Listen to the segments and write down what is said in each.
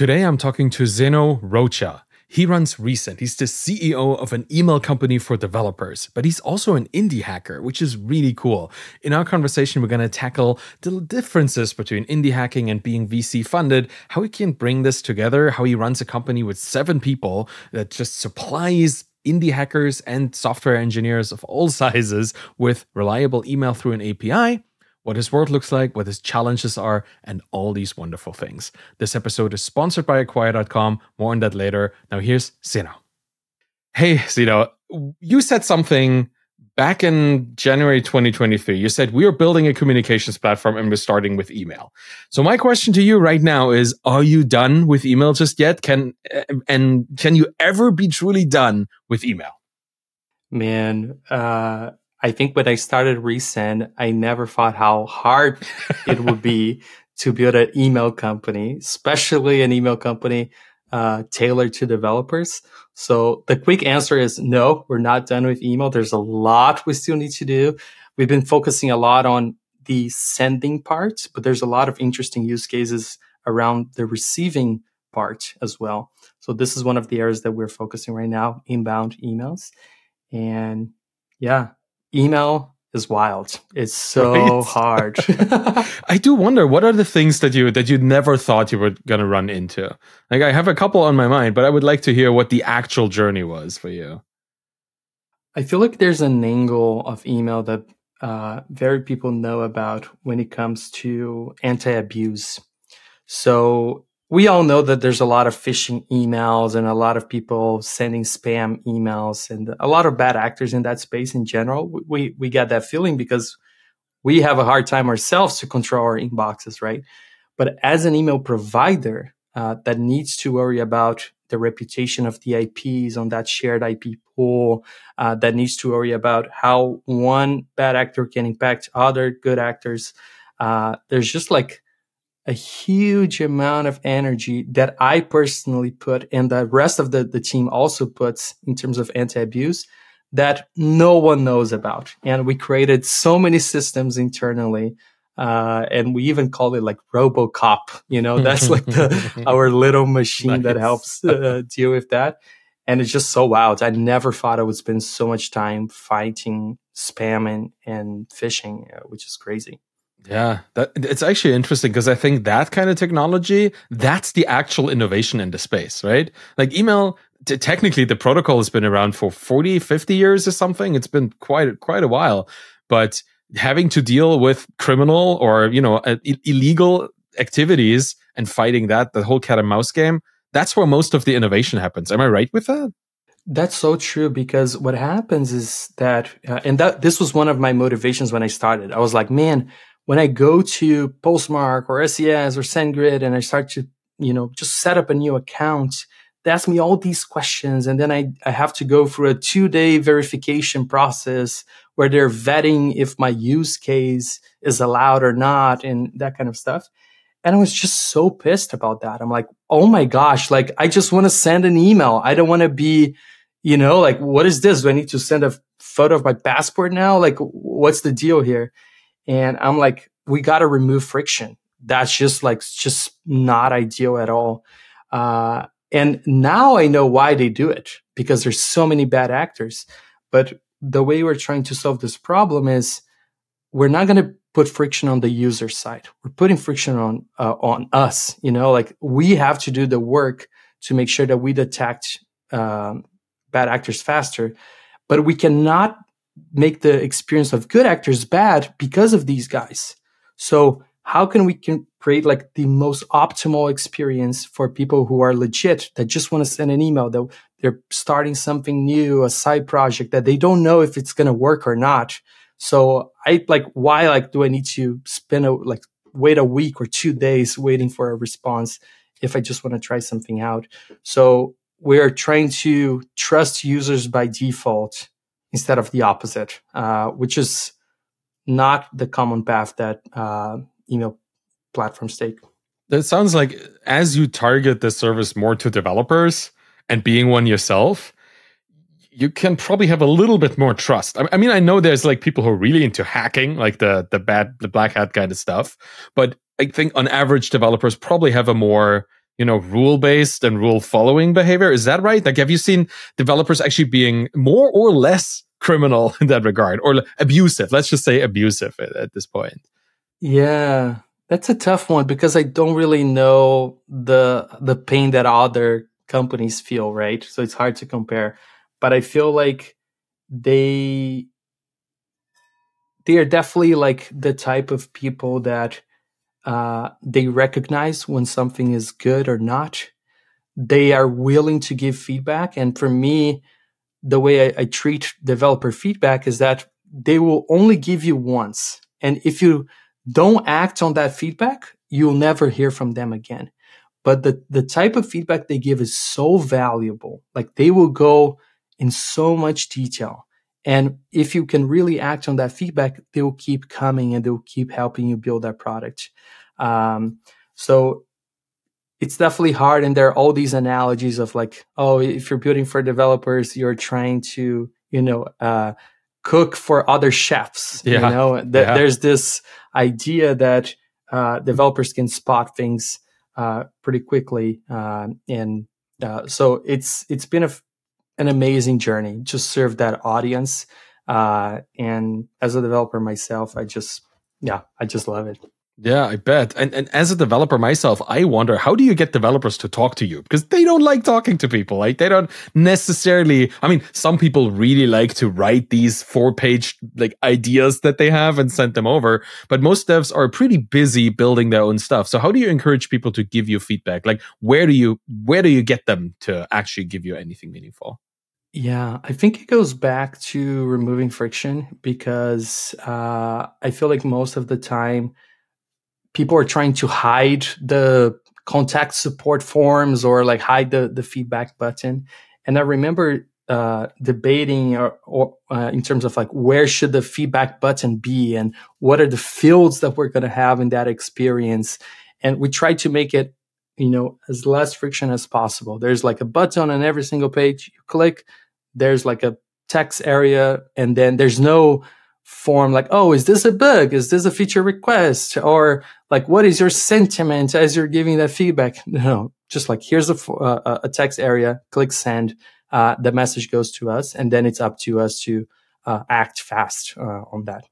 Today I'm talking to Zeno Rocha. He runs Resend. He's the CEO of an email company for developers, but he's also an indie hacker, which is really cool. In our conversation, we're going to tackle the differences between indie hacking and being VC funded, how he can bring this together, how he runs a company with seven people that just supplies indie hackers and software engineers of all sizes with reliable email through an API what his world looks like, what his challenges are, and all these wonderful things. This episode is sponsored by Acquire.com. More on that later. Now, here's Zeno. Hey, Zeno, you said something back in January 2023. You said we are building a communications platform and we're starting with email. So my question to you right now is are you done with email just yet? Can and can you ever be truly done with email? Man, uh I think when I started Resend, I never thought how hard it would be to build an email company, especially an email company uh, tailored to developers. So the quick answer is no, we're not done with email. There's a lot we still need to do. We've been focusing a lot on the sending part, but there's a lot of interesting use cases around the receiving part as well. So this is one of the areas that we're focusing right now, inbound emails. And yeah, email is wild. It's so right. hard. I do wonder what are the things that you that you never thought you were going to run into. Like I have a couple on my mind, but I would like to hear what the actual journey was for you. I feel like there's an angle of email that uh, very people know about when it comes to anti-abuse. So we all know that there's a lot of phishing emails and a lot of people sending spam emails and a lot of bad actors in that space in general. We we get that feeling because we have a hard time ourselves to control our inboxes, right? But as an email provider uh, that needs to worry about the reputation of the IPs on that shared IP pool, uh, that needs to worry about how one bad actor can impact other good actors. Uh, there's just like a huge amount of energy that I personally put and the rest of the, the team also puts in terms of anti-abuse that no one knows about. And we created so many systems internally. Uh, and we even call it like RoboCop, you know, that's like the, our little machine nice. that helps uh, deal with that. And it's just so wild. I never thought I would spend so much time fighting spam and, and phishing, uh, which is crazy. Yeah, that it's actually interesting because I think that kind of technology, that's the actual innovation in the space, right? Like email, t- technically the protocol has been around for 40, 50 years or something. It's been quite quite a while, but having to deal with criminal or, you know, uh, illegal activities and fighting that, the whole cat and mouse game, that's where most of the innovation happens. Am I right with that? That's so true because what happens is that, uh, and that this was one of my motivations when I started. I was like, man, when I go to Postmark or SES or SendGrid and I start to, you know, just set up a new account, they ask me all these questions. And then I, I have to go through a two day verification process where they're vetting if my use case is allowed or not and that kind of stuff. And I was just so pissed about that. I'm like, oh my gosh, like I just want to send an email. I don't want to be, you know, like, what is this? Do I need to send a photo of my passport now? Like, what's the deal here? And I'm like, we got to remove friction. That's just like, just not ideal at all. Uh, and now I know why they do it because there's so many bad actors. But the way we're trying to solve this problem is we're not going to put friction on the user side. We're putting friction on uh, on us. You know, like we have to do the work to make sure that we detect um, bad actors faster. But we cannot make the experience of good actors bad because of these guys. So how can we can create like the most optimal experience for people who are legit that just want to send an email that they're starting something new, a side project that they don't know if it's going to work or not. So I like, why like do I need to spend a, like wait a week or two days waiting for a response if I just want to try something out? So we're trying to trust users by default instead of the opposite, uh, which is not the common path that uh, email platforms take. That sounds like as you target the service more to developers and being one yourself, you can probably have a little bit more trust. I mean, I know there's like people who are really into hacking, like the the bad the black hat kind of stuff, but I think on average developers probably have a more you know, rule based and rule following behavior. Is that right? Like, have you seen developers actually being more or less criminal in that regard or abusive? Let's just say abusive at, at this point. Yeah, that's a tough one because I don't really know the the pain that other companies feel, right? So it's hard to compare. But I feel like they they are definitely like the type of people that uh, they recognize when something is good or not. They are willing to give feedback. And for me, the way I, I treat developer feedback is that they will only give you once. And if you don't act on that feedback, you'll never hear from them again. But the, the type of feedback they give is so valuable. Like they will go in so much detail. And if you can really act on that feedback, they will keep coming and they'll keep helping you build that product. Um, so it's definitely hard. And there are all these analogies of like, oh, if you're building for developers, you're trying to, you know, uh, cook for other chefs. Yeah. You know, Th- yeah. there's this idea that uh, developers can spot things uh, pretty quickly, uh, and uh, so it's it's been a, an amazing journey to serve that audience. Uh, and as a developer myself, I just yeah, I just love it. Yeah, I bet. And and as a developer myself, I wonder how do you get developers to talk to you because they don't like talking to people. Like they don't necessarily. I mean, some people really like to write these four-page like ideas that they have and send them over, but most devs are pretty busy building their own stuff. So how do you encourage people to give you feedback? Like where do you where do you get them to actually give you anything meaningful? Yeah, I think it goes back to removing friction because uh, I feel like most of the time people are trying to hide the contact support forms or like hide the, the feedback button. And I remember uh, debating or, or uh, in terms of like where should the feedback button be and what are the fields that we're going to have in that experience. And we tried to make it, you know, as less friction as possible. There's like a button on every single page. You click, there's like a text area, and then there's no form like, oh, is this a bug? Is this a feature request? Or like, what is your sentiment as you're giving that feedback? No, just like, here's a, uh, a text area, click send. Uh, the message goes to us, and then it's up to us to uh, act fast uh, on that.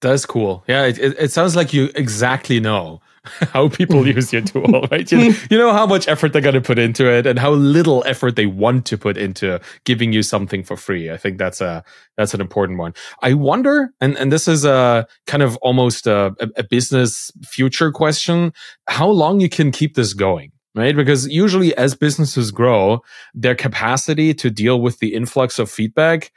That's cool. Yeah, it, it, it sounds like you exactly know how people mm. use your tool, right? You, you know how much effort they're going to put into it and how little effort they want to put into giving you something for free. I think that's a that's an important one. I wonder, and and this is a kind of almost a, a business future question: how long you can keep this going? right? Because usually as businesses grow, their capacity to deal with the influx of feedback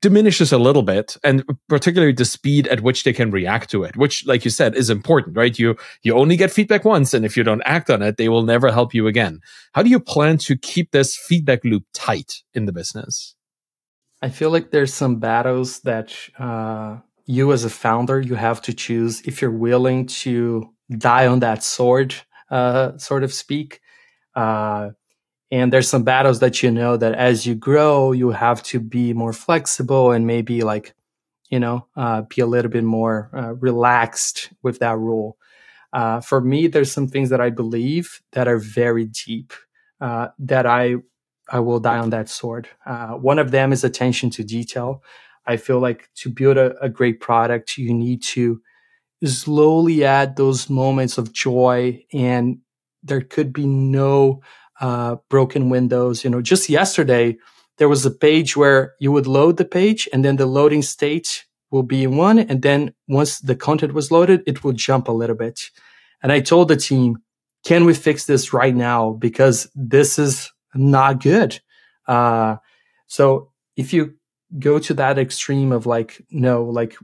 diminishes a little bit and particularly the speed at which they can react to it which like you said is important right? You you only get feedback once and if you don't act on it they will never help you again. How do you plan to keep this feedback loop tight in the business? I feel like there's some battles that uh, you as a founder you have to choose if you're willing to die on that sword uh, sort of speak. Uh, and there's some battles that you know that as you grow you have to be more flexible and maybe like you know uh, be a little bit more uh, relaxed with that rule. Uh, for me there's some things that i believe that are very deep uh, that i i will die on that sword. Uh, one of them is attention to detail. I feel like to build a, a great product you need to slowly add those moments of joy and there could be no uh, broken windows. You know, just yesterday, there was a page where you would load the page and then the loading state will be in one. And then once the content was loaded, it will jump a little bit. And I told the team, can we fix this right now? Because this is not good. Uh, so if you go to that extreme of like, no, like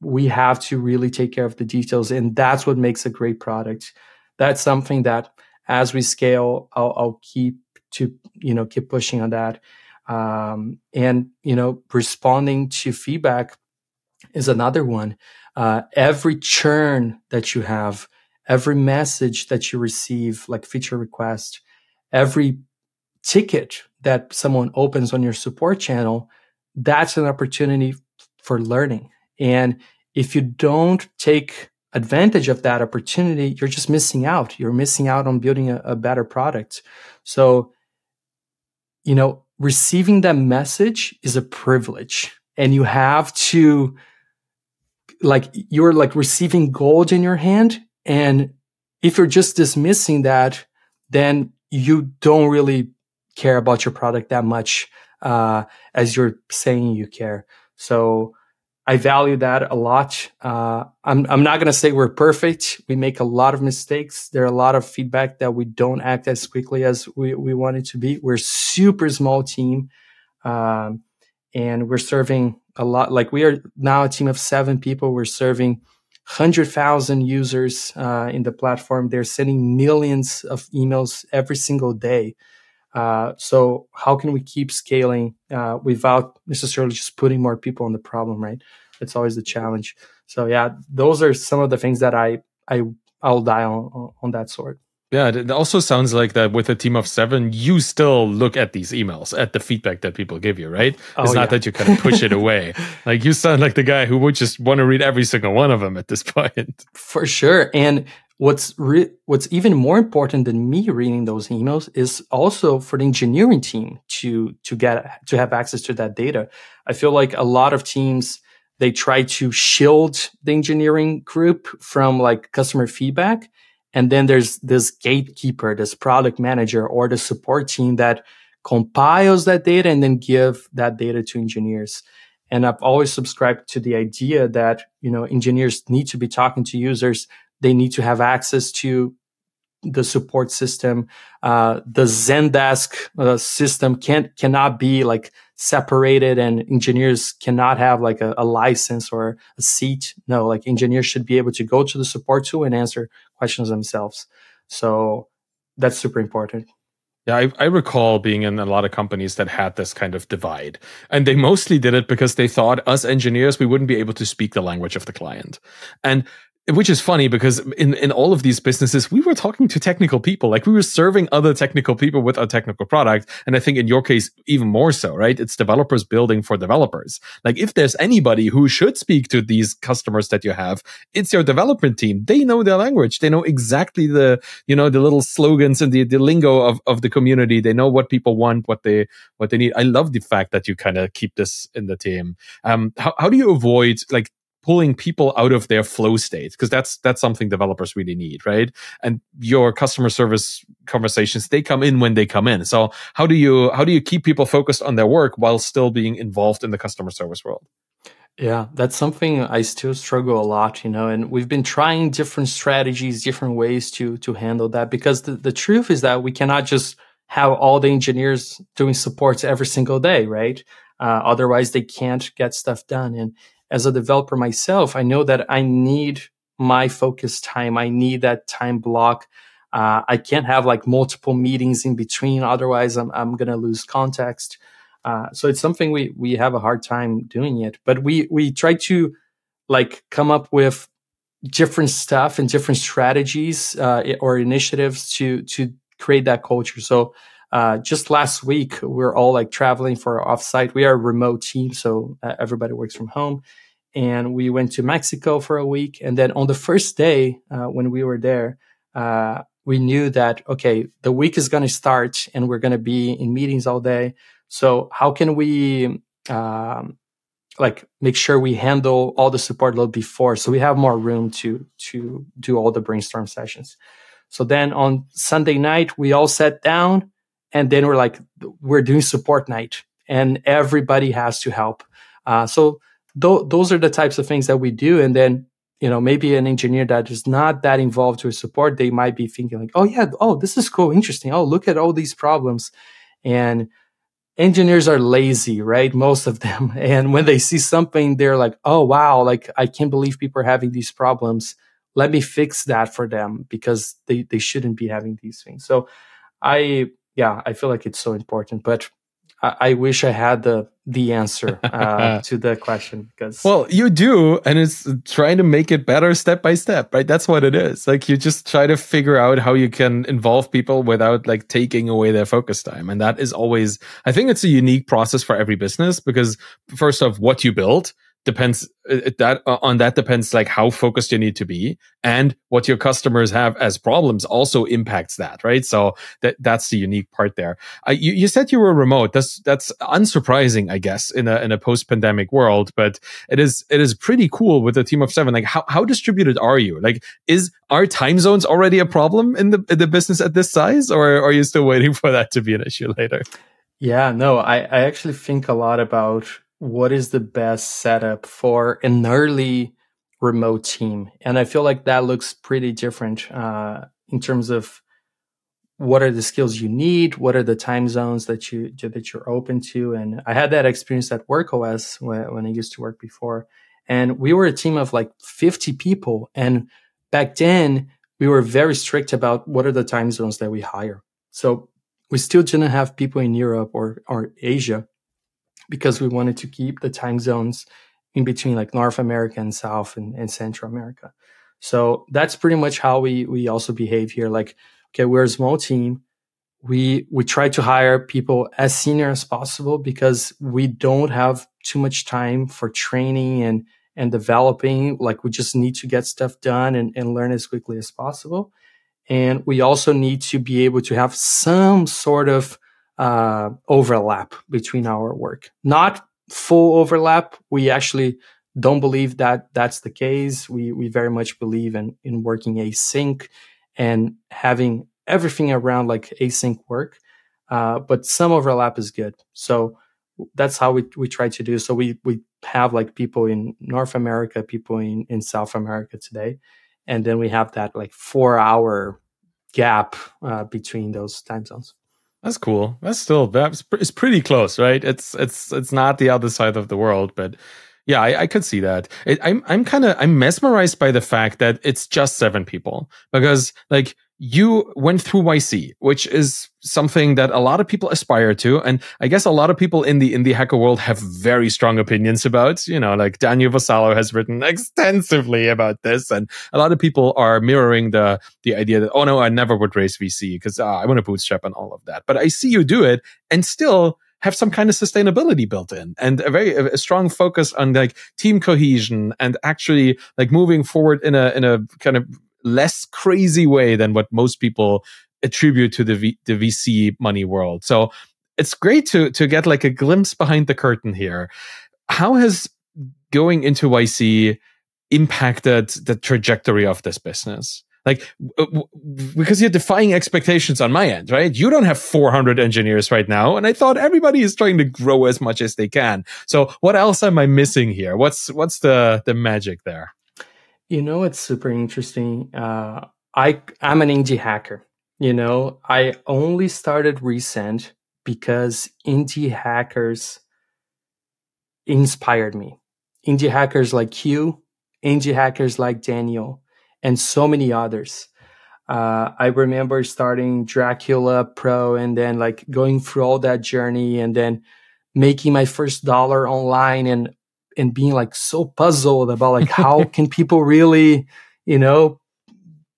we have to really take care of the details. And that's what makes a great product. That's something that as we scale, I'll, I'll keep to you know keep pushing on that. Um, and you know, responding to feedback is another one. Uh, every churn that you have, every message that you receive, like feature request, every ticket that someone opens on your support channel, that's an opportunity for learning. And if you don't take advantage of that opportunity, you're just missing out. You're missing out on building a, a better product. So, you know, receiving that message is a privilege and you have to like you're like receiving gold in your hand and if you're just dismissing that then you don't really care about your product that much uh, as you're saying you care so I value that a lot. Uh, I'm, I'm not going to say we're perfect. We make a lot of mistakes. There are a lot of feedback that we don't act as quickly as we, we want it to be. We're super small team. Um, and we're serving a lot. Like we are now a team of seven people. We're serving 100,000 users uh, in the platform. They're sending millions of emails every single day. Uh, so how can we keep scaling uh, without necessarily just putting more people on the problem, right? It's always the challenge. So yeah, those are some of the things that I I I'll die on on that sort. Yeah, it also sounds like that with a team of seven, you still look at these emails, at the feedback that people give you, right? Oh, it's not yeah. that you kind of push it away. Like you sound like the guy who would just want to read every single one of them at this point. For sure. And what's re- what's even more important than me reading those emails is also for the engineering team to to get to have access to that data. I feel like a lot of teams they try to shield the engineering group from like customer feedback and then there's this gatekeeper, this product manager or the support team that compiles that data and then give that data to engineers. And I've always subscribed to the idea that, you know, engineers need to be talking to users. They need to have access to the support system. Uh, the Zendesk uh, system can't, cannot be like separated and engineers cannot have like a, a, license or a seat. No, like engineers should be able to go to the support tool and answer questions themselves. So that's super important. Yeah, I, I, recall being in a lot of companies that had this kind of divide. And they mostly did it because they thought us engineers, we wouldn't be able to speak the language of the client. And which is funny because in, in all of these businesses, we were talking to technical people. Like we were serving other technical people with our technical product. And I think in your case, even more so, right? It's developers building for developers. Like if there's anybody who should speak to these customers that you have, it's your development team. They know their language. They know exactly the, you know, the little slogans and the, the lingo of, of the community. They know what people want, what they, what they need. I love the fact that you kind of keep this in the team. Um, how, how do you avoid like pulling people out of their flow state because that's that's something developers really need right? And your customer service conversations they come in when they come in. So how do you how do you keep people focused on their work while still being involved in the customer service world? Yeah that's something i still struggle a lot you know and we've been trying different strategies different ways to to handle that because the, the truth is that we cannot just have all the engineers doing supports every single day right? Uh, otherwise they can't get stuff done. And as a developer myself, I know that I need my focus time. I need that time block. Uh, I can't have like multiple meetings in between. Otherwise, I'm, I'm going to lose context. Uh, so it's something we, we have a hard time doing it, but we, we try to like come up with different stuff and different strategies, uh, or initiatives to, to create that culture. So, uh, just last week, we are all like traveling for offsite. We are a remote team, so uh, everybody works from home. And we went to Mexico for a week. And then on the first day, uh, when we were there, uh, we knew that, okay, the week is going to start and we're going to be in meetings all day. So how can we, um, like make sure we handle all the support load before so we have more room to to do all the brainstorm sessions so then on sunday night we all sat down and then we're like we're doing support night and everybody has to help. Uh, so th- those are the types of things that we do and then you know maybe an engineer that is not that involved with support they might be thinking like oh yeah oh this is cool interesting. Oh look at all these problems. And engineers are lazy right most of them. And when they see something they're like oh wow like i can't believe people are having these problems. Let me fix that for them because they, they shouldn't be having these things. So i yeah, I feel like it's so important. But I, I wish I had the the answer uh, to the question because well, you do, and it's trying to make it better step by step, right? That's what it is. Like you just try to figure out how you can involve people without like taking away their focus time, and that is always. I think it's a unique process for every business because first off, what you build depends uh, that uh, on that depends like how focused you need to be and what your customers have as problems also impacts that right? So that that's the unique part there. Uh, you, you said you were remote. That's that's unsurprising i guess in a in a post-pandemic world but it is it is pretty cool with a team of seven. Like how, how distributed are you? Like is are time zones already a problem in the in the business at this size or are you still waiting for that to be an issue later? Yeah no i i actually think a lot about what is the best setup for an early remote team? And I feel like that looks pretty different uh, in terms of what are the skills you need, what are the time zones that you that you're open to. And I had that experience at WorkOS when, when I used to work before, and we were a team of like 50 people. And back then, we were very strict about what are the time zones that we hire. So we still didn't have people in Europe or or Asia because we wanted to keep the time zones in between like North America and South and, and Central America. So that's pretty much how we we also behave here. Like, okay, we're a small team. We we try to hire people as senior as possible because we don't have too much time for training and and developing. Like we just need to get stuff done and, and learn as quickly as possible. And we also need to be able to have some sort of uh, overlap between our work. Not full overlap. We actually don't believe that that's the case. We we very much believe in in working async and having everything around like async work. Uh, but some overlap is good. So that's how we, we try to do. So we we have like people in North America, people in, in South America today, and then we have that like four hour gap uh, between those time zones. That's cool. That's still that's it's pretty close, right? It's it's it's not the other side of the world, but yeah, I, I could see that. It, I'm I'm kind of I'm mesmerized by the fact that it's just seven people because like you went through YC, which is something that a lot of people aspire to. And I guess a lot of people in the indie hacker world have very strong opinions about, you know, like Daniel Vassallo has written extensively about this. And a lot of people are mirroring the, the idea that, oh no, I never would raise VC because uh, I want to bootstrap and all of that. But I see you do it and still have some kind of sustainability built in and a very a strong focus on like team cohesion and actually like moving forward in a in a kind of less crazy way than what most people attribute to the v, the VC money world. So it's great to to get like a glimpse behind the curtain here. How has going into YC impacted the trajectory of this business? Like, because you're defying expectations on my end, right? You don't have 400 engineers right now. And I thought everybody is trying to grow as much as they can. So what else am I missing here? What's, what's the, the magic there? You know, it's super interesting. Uh, I I'm an indie hacker. You know, I only started Resend because indie hackers inspired me. Indie hackers like you, indie hackers like Daniel, and so many others. Uh, I remember starting Dracula Pro and then like going through all that journey and then making my first dollar online and and being like so puzzled about like how can people really, you know,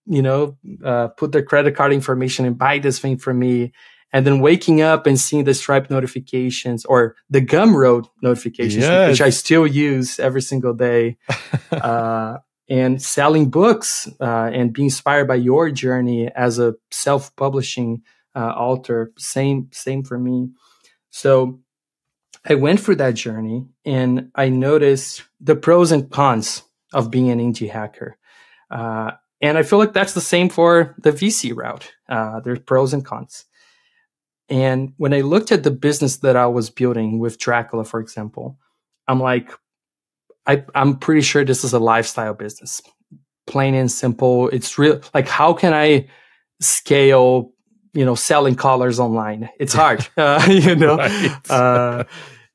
you know, uh, put their credit card information and buy this thing for me. And then waking up and seeing the Stripe notifications or the Gumroad notifications, yes. which I still use every single day. uh, and selling books uh, and being inspired by your journey as a self-publishing uh, author, same same for me. So I went through that journey and I noticed the pros and cons of being an indie hacker. Uh, and I feel like that's the same for the VC route. Uh, there's pros and cons. And when I looked at the business that I was building with Dracula, for example, I'm like, I, I'm pretty sure this is a lifestyle business, plain and simple. It's real. Like, how can I scale you know selling collars online. It's hard uh, you know? Right. uh,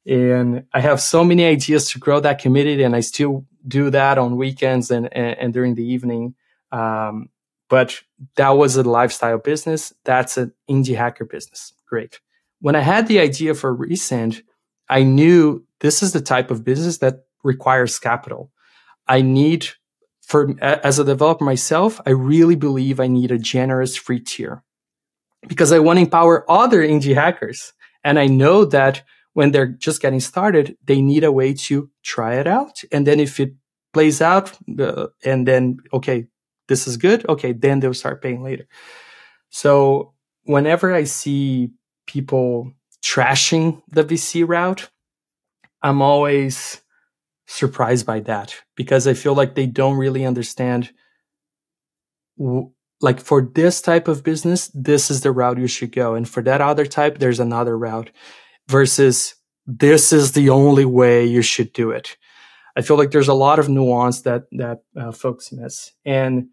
and i have so many ideas to grow that community and i still do that on weekends and and, and during the evening. Um, but that was a lifestyle business. That's an indie hacker business. Great. When i had the idea for resend i knew this is the type of business that requires capital. I need for as a developer myself i really believe i need a generous free tier because I want to empower other indie hackers. And I know that when they're just getting started, they need a way to try it out. And then if it plays out, uh, and then, okay, this is good. Okay. Then they'll start paying later. So whenever I see people trashing the VC route, I'm always surprised by that because I feel like they don't really understand. Like for this type of business, this is the route you should go. And for that other type, there's another route versus this is the only way you should do it. I feel like there's a lot of nuance that, that uh, folks miss. And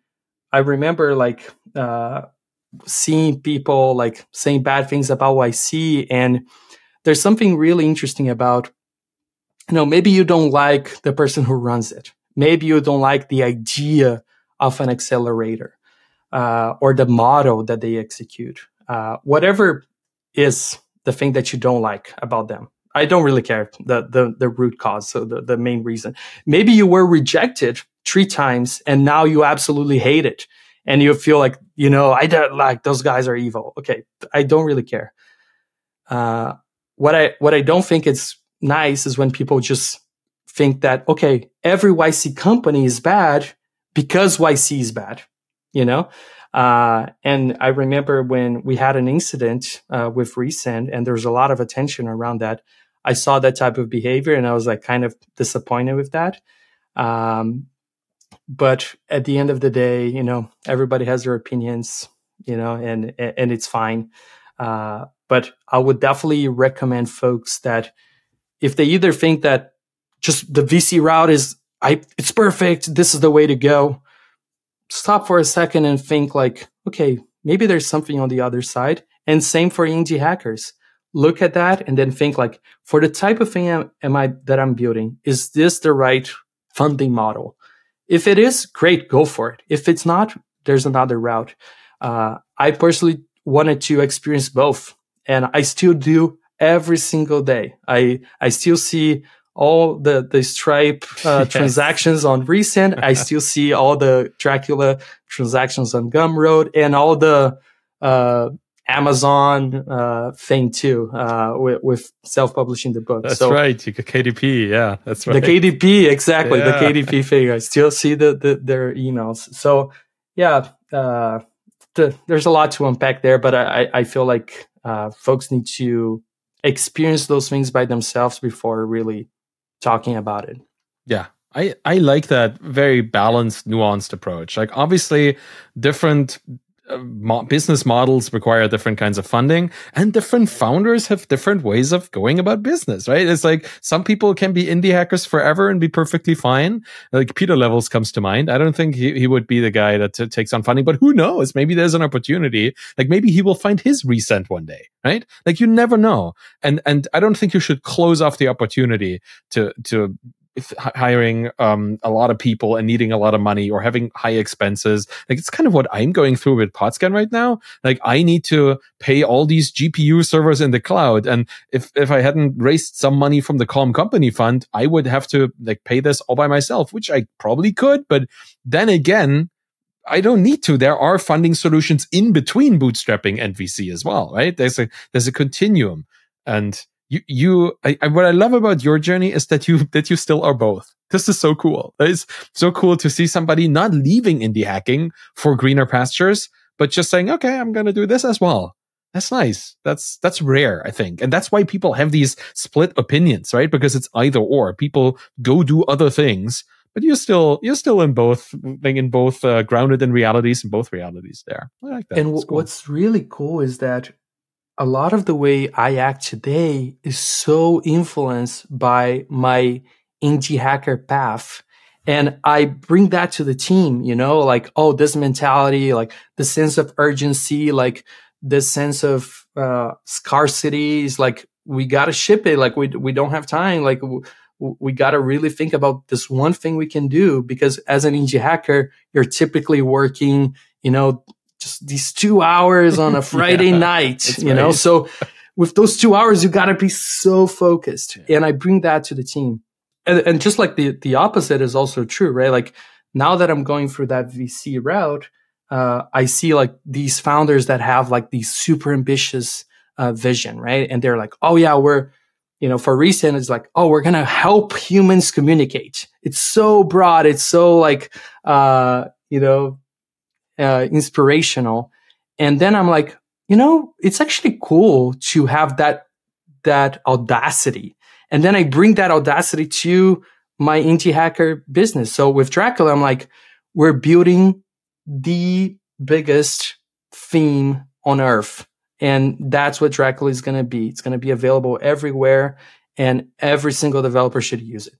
I remember like, uh, seeing people like saying bad things about YC and there's something really interesting about you know maybe you don't like the person who runs it maybe you don't like the idea of an accelerator uh, or the model that they execute uh, whatever is the thing that you don't like about them. I don't really care the the, the root cause so the, the main reason. Maybe you were rejected three times and now you absolutely hate it. And you feel like you know i don't like those guys are evil. Okay i don't really care. Uh, what i what i don't think is nice is when people just think that okay every yc company is bad because yc is bad you know uh, and i remember when we had an incident uh, with resend and there was a lot of attention around that i saw that type of behavior and i was like kind of disappointed with that um, but at the end of the day, you know, everybody has their opinions, you know, and and it's fine. Uh, but I would definitely recommend folks that if they either think that just the VC route is I it's perfect, this is the way to go, stop for a second and think like, okay, maybe there's something on the other side. And same for indie hackers. Look at that and then think like, for the type of thing am, I that I'm building, is this the right funding model? If it is, great, go for it. If it's not, there's another route. Uh, I personally wanted to experience both, and I still do every single day. I I still see all the the Stripe uh, yes. transactions on Resend. I still see all the Dracula transactions on Gumroad, and all the uh, Amazon uh, thing too uh, with, with, self-publishing the book. That's so, right. You get KDP. Yeah, that's right. The KDP, exactly. Yeah. The KDP thing. I still see the, the their emails. So yeah, uh, the, there's a lot to unpack there, but I, I feel like uh, folks need to experience those things by themselves before really talking about it. Yeah, I, I like that very balanced, nuanced approach. Like obviously different Uh, business models require different kinds of funding and different founders have different ways of going about business right? It's like some people can be indie hackers forever and be perfectly fine. Like Pieter Levels comes to mind. I don't think he, he would be the guy that takes on funding but who knows? Maybe there's an opportunity. Like maybe he will find his Resend one day right? Like you never know. And and i don't think you should close off the opportunity to to hiring um, a lot of people and needing a lot of money or having high expenses. Like it's kind of what I'm going through with Podscan right now. Like I need to pay all these GPU servers in the cloud. And if, if I hadn't raised some money from the Calm Company fund, I would have to like pay this all by myself, which I probably could. But then again, I don't need to. There are funding solutions in between bootstrapping and VC as well, right? There's a, there's a continuum and you you I, I, what I love about your journey is that you that you still are both. This is so cool. It's so cool to see somebody not leaving indie hacking for greener pastures, but just saying, okay, I'm gonna do this as well. That's nice. That's that's rare, I think, and that's why people have these split opinions, right? Because it's either or. People go do other things, but you're still you're still in both, in both uh, grounded in realities, and both realities. There, I like that. And cool. what's really cool is that a lot of the way I act today is so influenced by my indie hacker path. And I bring that to the team, you know, like, oh, this mentality, like the sense of urgency, like this sense of uh, scarcity is like, we got to ship it. Like we, we don't have time. Like we got to really think about this one thing we can do because as an indie hacker, you're typically working, you know, just these two hours on a Friday yeah, night, you right. know? So with those two hours, you got to be so focused. Yeah. And I bring that to the team. And, and just like the, the opposite is also true, right? Like now that I'm going through that VC route, uh, I see like these founders that have like these super ambitious uh, vision, right? And they're like, oh yeah, we're you know, for Resend, it's like, oh, we're going to help humans communicate. It's so broad. It's so like, uh, you know, uh, inspirational. And then I'm like, you know, it's actually cool to have that, that audacity. And then I bring that audacity to my indie hacker business. So with Dracula, I'm like, we're building the biggest theme on earth. And that's what Dracula is going to be. It's going to be available everywhere and every single developer should use it.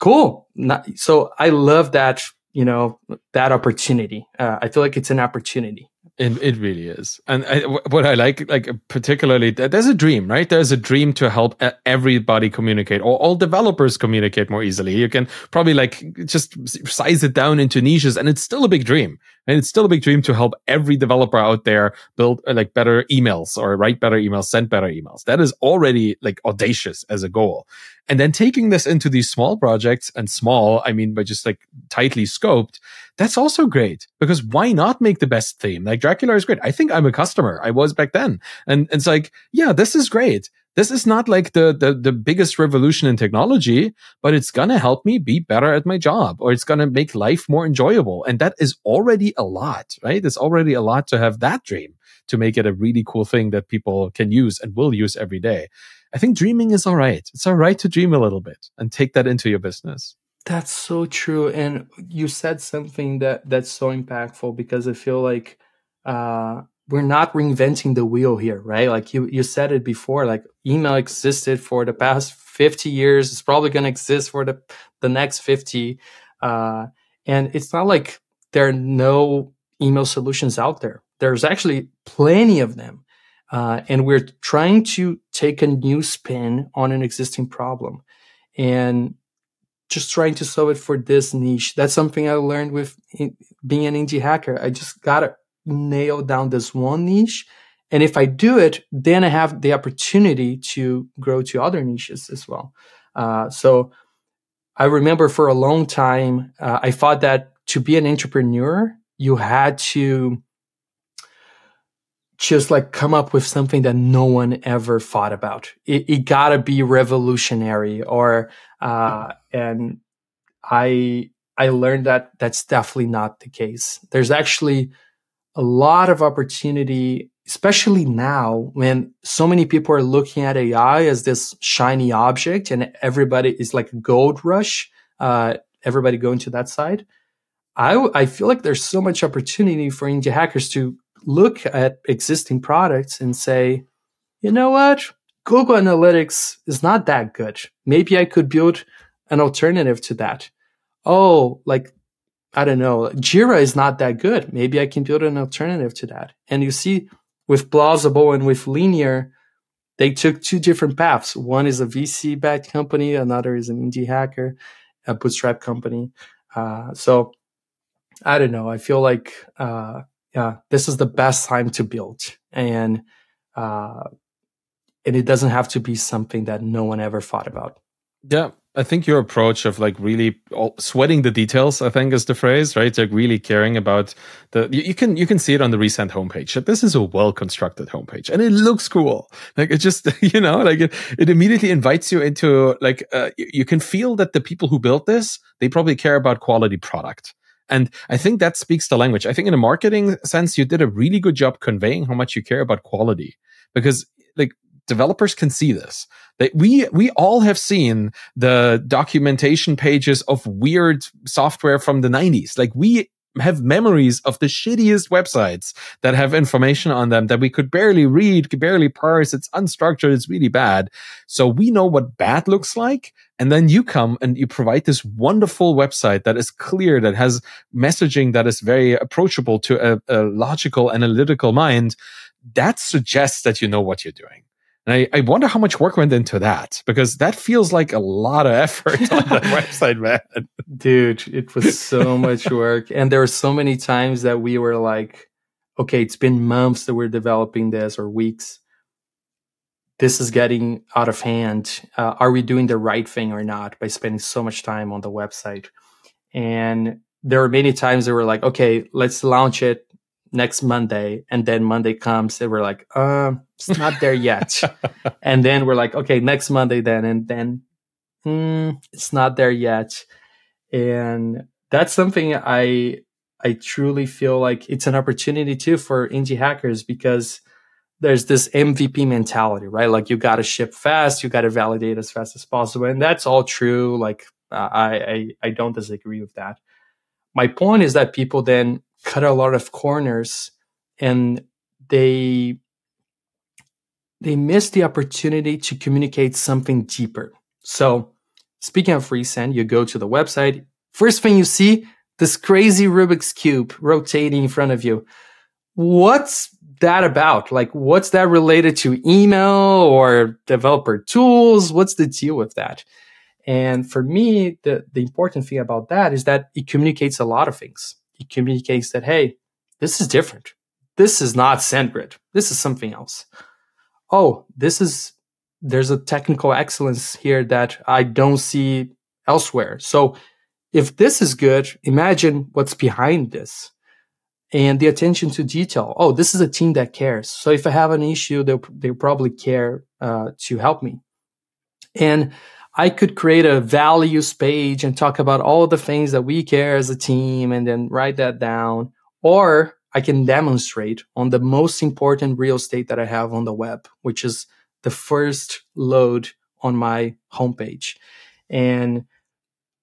Cool. So I love that, you know, that opportunity. Uh, I feel like it's an opportunity. It, it really is. And I, what I like, like particularly, there's a dream, right? There's a dream to help everybody communicate or all developers communicate more easily. You can probably like just size it down into niches and it's still a big dream. And it's still a big dream to help every developer out there build uh, like better emails or write better emails, send better emails. That is already like audacious as a goal. And then taking this into these small projects and small, I mean, by just like tightly scoped, that's also great because why not make the best theme? Like Dracula is great. I think I'm a customer. I was back then. And, and it's like, yeah, this is great. This is not like the, the, the biggest revolution in technology, but it's going to help me be better at my job or it's going to make life more enjoyable. And that is already a lot, right? It's already a lot to have that dream to make it a really cool thing that people can use and will use every day. I think dreaming is all right. It's all right to dream a little bit and take that into your business. That's so true. And you said something that that's so impactful because I feel like uh, we're not reinventing the wheel here, right? Like you, you said it before, like email existed for the past 50 years. It's probably going to exist for the, the next 50. Uh, and it's not like there are no email solutions out there. There's actually plenty of them. Uh, and we're trying to take a new spin on an existing problem. And just trying to solve it for this niche. That's something I learned with being an indie hacker. I just gotta nail down this one niche. And if I do it, then I have the opportunity to grow to other niches as well. Uh, so I remember for a long time, uh, I thought that to be an entrepreneur, you had to just like come up with something that no one ever thought about. It, it gotta be revolutionary or, uh, and I, I learned that that's definitely not the case. There's actually a lot of opportunity, especially now when so many people are looking at AI as this shiny object and everybody is like a gold rush. Uh, everybody going to that side. I, I feel like there's so much opportunity for indie hackers to look at existing products and say, you know what? Google Analytics is not that good. Maybe I could build an alternative to that. Oh, like, I don't know, Jira is not that good. Maybe I can build an alternative to that. And you see, with Plausible and with Linear, they took two different paths. One is a VC backed company, another is an indie hacker, a bootstrap company. Uh, so I don't know. I feel like uh, yeah, this is the best time to build. And, uh, and it doesn't have to be something that no one ever thought about. Yeah. I think your approach of like really sweating the details, I think is the phrase, right? Like really caring about the, you, you can, you can see it on the Resend homepage this is a well constructed homepage and it looks cool. Like it just, you know, like it, it immediately invites you into like, uh, you, you can feel that the people who built this, they probably care about quality product. And I think that speaks the language. I think in a marketing sense, you did a really good job conveying how much you care about quality because like developers can see this. That we we all have seen the documentation pages of weird software from the 90s. Like we have memories of the shittiest websites that have information on them that we could barely read, could barely parse. It's unstructured. It's really bad. So we know what bad looks like. And then you come and you provide this wonderful website that is clear, that has messaging that is very approachable to a, a logical, analytical mind. That suggests that you know what you're doing. And I, I, wonder how much work went into that because that feels like a lot of effort on the website, man. Dude, it was so much work. And there were so many times that we were like, okay, it's been months that we're developing this or weeks. This is getting out of hand. Uh, are we doing the right thing or not by spending so much time on the website? And there were many times that were like, okay, let's launch it next Monday. And then Monday comes and we're like, uh, it's not there yet. and then we're like, okay, next Monday then. And then mm, it's not there yet. And that's something I, I truly feel like it's an opportunity too for indie hackers because there's this MVP mentality, right? Like you got to ship fast, you got to validate as fast as possible. And that's all true. Like uh, I, I, I don't disagree with that. My point is that people then cut a lot of corners and they they miss the opportunity to communicate something deeper. So, speaking of Resend, you go to the website. First thing you see, this crazy Rubik's Cube rotating in front of you. What's that about? Like, what's that related to email or developer tools? What's the deal with that? And for me, the, the important thing about that is that it communicates a lot of things. Communicates that, hey, this is different. This is not SendGrid. This is something else. Oh, this is, there's a technical excellence here that I don't see elsewhere. So if this is good, imagine what's behind this and the attention to detail. Oh, this is a team that cares. So if I have an issue, they'll, they'll probably care uh, to help me. And I could create a values page and talk about all the things that we care as a team and then write that down. Or I can demonstrate on the most important real estate that I have on the web, which is the first load on my homepage. And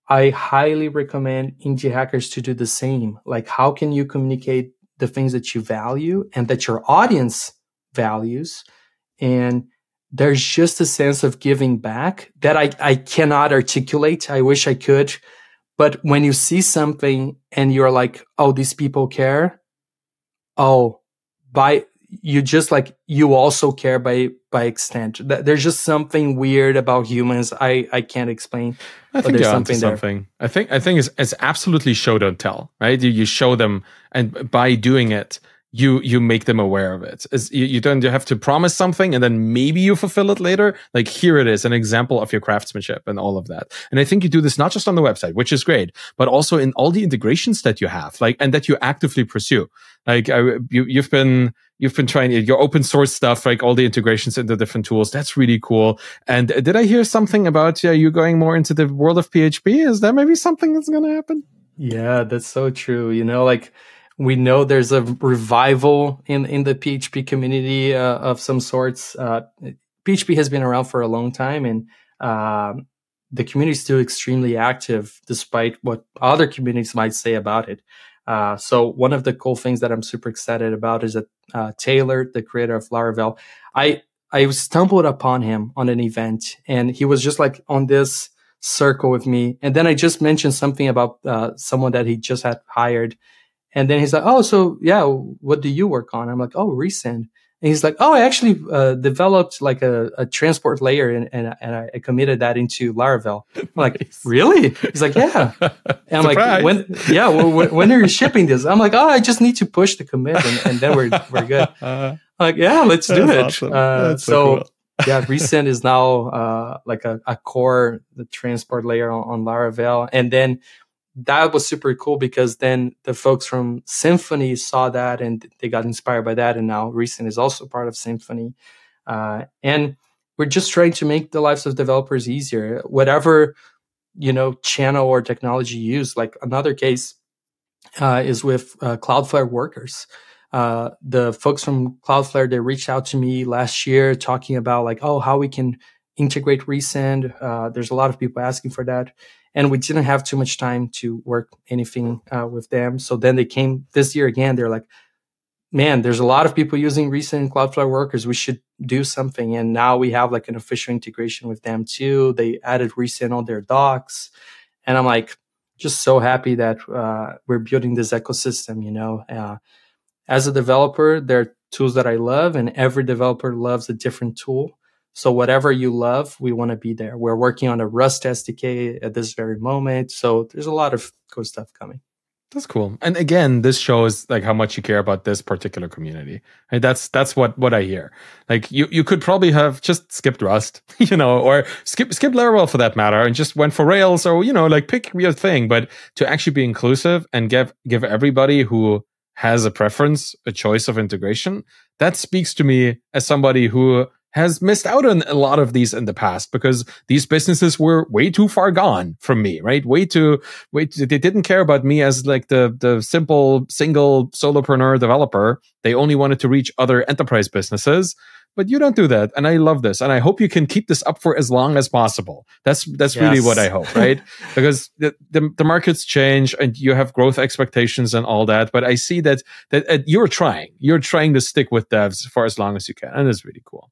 I highly recommend indie hackers to do the same. Like, how can you communicate the things that you value and that your audience values? And there's just a sense of giving back that I, I cannot articulate. I wish I could. But when you see something and you're like, oh, these people care. Oh, by you just like you also care by by extent. There's just something weird about humans. I I can't explain. I think there's something, something. I think I think it's, it's absolutely show don't tell, right? You, you show them, and by doing it, you you make them aware of it. It's, you, you don't you have to promise something and then maybe you fulfill it later. Like here it is, an example of your craftsmanship and all of that. And I think you do this not just on the website, which is great, but also in all the integrations that you have, like and that you actively pursue. Like I, you you've been you've been trying your open source stuff, like all the integrations into different tools. That's really cool. And did I hear something about uh, you going more into the world of PHP? Is that maybe something that's going to happen? Yeah, that's so true. You know, like we know there's a revival in in the PHP community uh, of some sorts. Uh, PHP has been around for a long time, and uh, the community is still extremely active, despite what other communities might say about it. Uh, so one of the cool things that I'm super excited about is that uh, Taylor, the creator of Laravel, I I stumbled upon him on an event, and he was just like on this circle with me, and then I just mentioned something about uh, someone that he just had hired and then he's like, "Oh, so yeah, what do you work on?" I'm like, "Oh, Resend." And he's like, "Oh, I actually uh, developed like a, a, transport layer, and, and, and I committed that into Laravel." I'm like, nice. "Really?" He's like, "Yeah." And I'm like, "When? Yeah, when, when, are you shipping this?" I'm like, "Oh, I just need to push the commit, and, and then we're we're good." I'm like, "Yeah, let's do it." Awesome. Uh, so. so cool. yeah, Resend is now uh, like a, a, core the transport layer on, on Laravel, and then that was super cool because then the folks from Symfony saw that and they got inspired by that. And now Resend is also part of Symfony. Uh, and we're just trying to make the lives of developers easier. Whatever, you know, channel or technology you use, like another case uh, is with uh, Cloudflare workers. Uh, the folks from Cloudflare, they reached out to me last year talking about like, oh, how we can integrate Resend. Uh, there's a lot of people asking for that and we didn't have too much time to work anything uh, with them. So then they came this year again. They're like, man, there's a lot of people using Resend Cloudflare workers. We should do something. And now we have like an official integration with them too. They added Resend on their docs. And I'm like, just so happy that uh, we're building this ecosystem, you know. Uh, as a developer, there are tools that I love, and every developer loves a different tool. So whatever you love, we want to be there. We're working on a Rust SDK at this very moment. So there's a lot of cool stuff coming. That's cool. And again, this shows like how much you care about this particular community. Right? That's that's what what I hear. Like you you could probably have just skipped Rust, you know, or skip skip Laravel for that matter, and just went for Rails, or you know, like pick your thing. But to actually be inclusive and give give everybody who has a preference, a choice of integration, that speaks to me as somebody who has missed out on a lot of these in the past because these businesses were way too far gone from me, right? Way too, way too, they didn't care about me as like the, the simple single solopreneur developer. They only wanted to reach other enterprise businesses but you don't do that and i love this and i hope you can keep this up for as long as possible that's that's yes. really what i hope right because the, the, the markets change and you have growth expectations and all that but i see that that uh, you're trying you're trying to stick with devs for as long as you can and it's really cool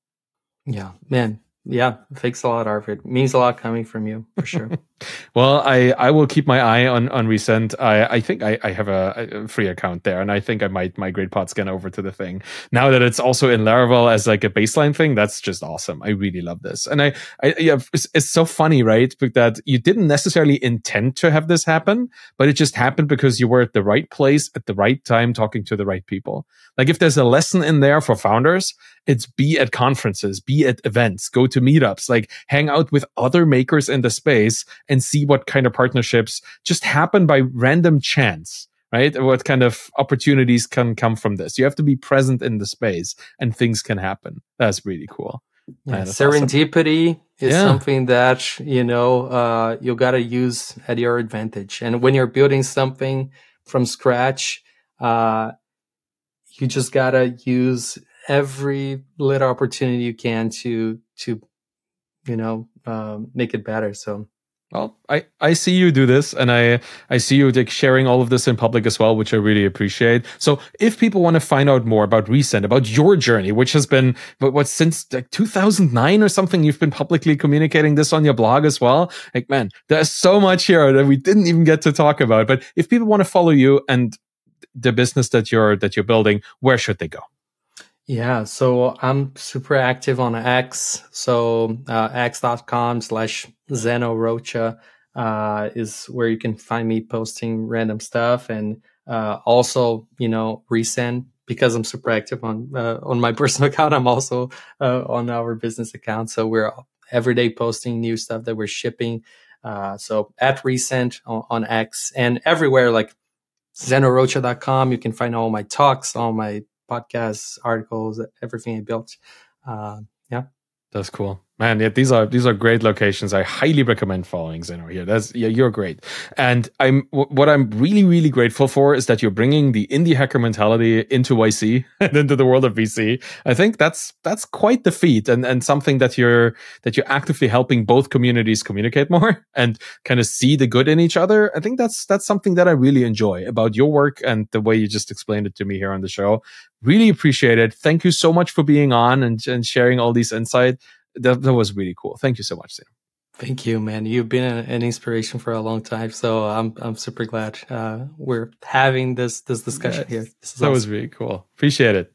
yeah, man. Yeah, thanks a lot, Arvid. Means a lot coming from you for sure. well, I, I will keep my eye on on Resend. I, I think I, I have a, a, free account there, and I think I might migrate Podscan over to the thing now that it's also in Laravel as like a baseline thing. That's just awesome. I really love this, and I, I yeah, it's, it's so funny, right? That you didn't necessarily intend to have this happen, but it just happened because you were at the right place at the right time, talking to the right people. Like if there's a lesson in there for founders, it's be at conferences, be at events, go to meetups, like hang out with other makers in the space and see what kind of partnerships just happen by random chance right? What kind of opportunities can come from this? You have to be present in the space and things can happen. That's really cool. Yeah, serendipity awesome. is yeah. something that, you know, uh, you got to use at your advantage. And when you're building something from scratch, uh, you just gotta use every little opportunity you can to to you know um, make it better so well, I, I see you do this and I, I see you like sharing all of this in public as well, which I really appreciate. So if people want to find out more about Resend about your journey, which has been what, what since like 2009 or something, you've been publicly communicating this on your blog as well. Like, man, there's so much here that we didn't even get to talk about. But if people want to follow you and the business that you're that you're building, where should they go? Yeah, so I'm super active on X. So uh, x.com slash Zeno uh, is where you can find me posting random stuff and uh, also, you know, Resend because I'm super active on uh, on my personal account. I'm also uh, on our business account. So we're every day posting new stuff that we're shipping. Uh, so at Resend on, on X and everywhere like zenorocha.com. You can find all my talks, all my podcasts, articles, everything I built. Uh, yeah. That's cool. Man, yeah, these are these are great locations. I highly recommend following Zeno here. That's yeah, you're great. And I'm w- what I'm really really grateful for is that you're bringing the indie hacker mentality into YC and into the world of VC. I think that's that's quite the feat and and something that you're that you're actively helping both communities communicate more and kind of see the good in each other. I think that's that's something that I really enjoy about your work and the way you just explained it to me here on the show. Really appreciate it. Thank you so much for being on and, and sharing all these insights that, that was really cool. Thank you so much, Sam. Thank you, man. You've been an inspiration for a long time, so I'm I'm super glad uh, we're having this this discussion yes. here. This that awesome. was really cool. Appreciate it.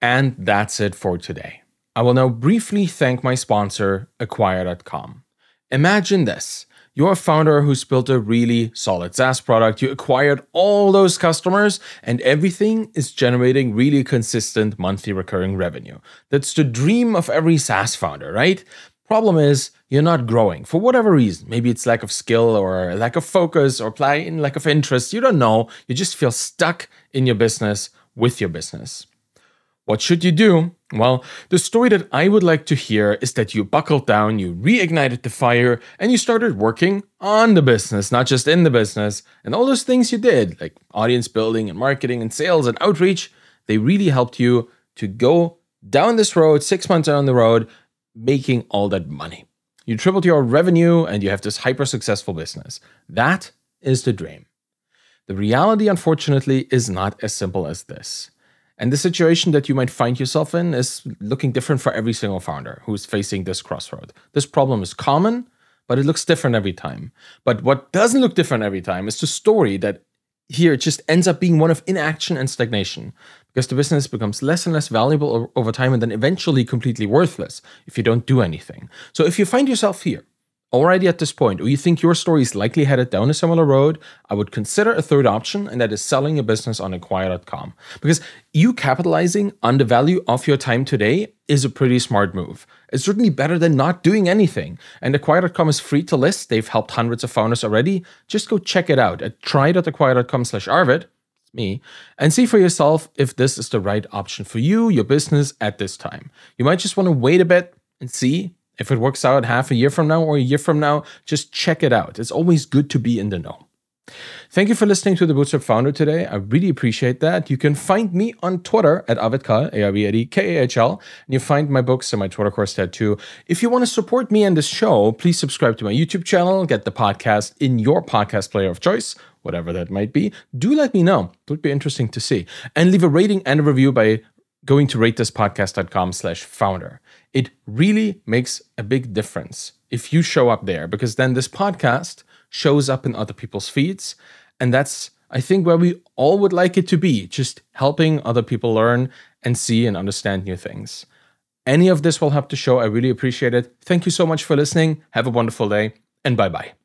And that's it for today. I will now briefly thank my sponsor, Acquire.com. Imagine this. You're a founder who's built a really solid SaaS product. You acquired all those customers, and everything is generating really consistent monthly recurring revenue. That's the dream of every SaaS founder, right? Problem is, you're not growing for whatever reason. Maybe it's lack of skill or lack of focus or plain lack of interest. You don't know. You just feel stuck in your business with your business. What should you do? Well, the story that I would like to hear is that you buckled down, you reignited the fire, and you started working on the business, not just in the business. And all those things you did, like audience building and marketing and sales and outreach, they really helped you to go down this road, six months down the road, making all that money. You tripled your revenue and you have this hyper successful business. That is the dream. The reality, unfortunately, is not as simple as this. And the situation that you might find yourself in is looking different for every single founder who's facing this crossroad. This problem is common, but it looks different every time. But what doesn't look different every time is the story that here it just ends up being one of inaction and stagnation because the business becomes less and less valuable over time and then eventually completely worthless if you don't do anything. So if you find yourself here, already at this point, or you think your story is likely headed down a similar road, I would consider a third option, and that is selling your business on acquire.com. Because you capitalizing on the value of your time today is a pretty smart move. It's certainly better than not doing anything. And acquire.com is free to list. They've helped hundreds of founders already. Just go check it out at try.acquire.com slash Arvid me, and see for yourself if this is the right option for you, your business at this time. You might just want to wait a bit and see if it works out half a year from now or a year from now. Just check it out. It's always good to be in the know. Thank you for listening to the Bootstrapped Founder today. I really appreciate that. You can find me on Twitter at Arvid Kahl, A-R-V-I-D-K-A-H-L. And you find my books and my Twitter course there too. If you want to support me and this show, please subscribe to my YouTube channel, get the podcast in your podcast player of choice, whatever that might be. Do let me know. It would be interesting to see. And leave a rating and a review by going to ratethispodcast.com slash founder. It really makes a big difference if you show up there because then this podcast shows up in other people's feeds. And that's, I think, where we all would like it to be just helping other people learn and see and understand new things. Any of this will help the show. I really appreciate it. Thank you so much for listening. Have a wonderful day and bye bye.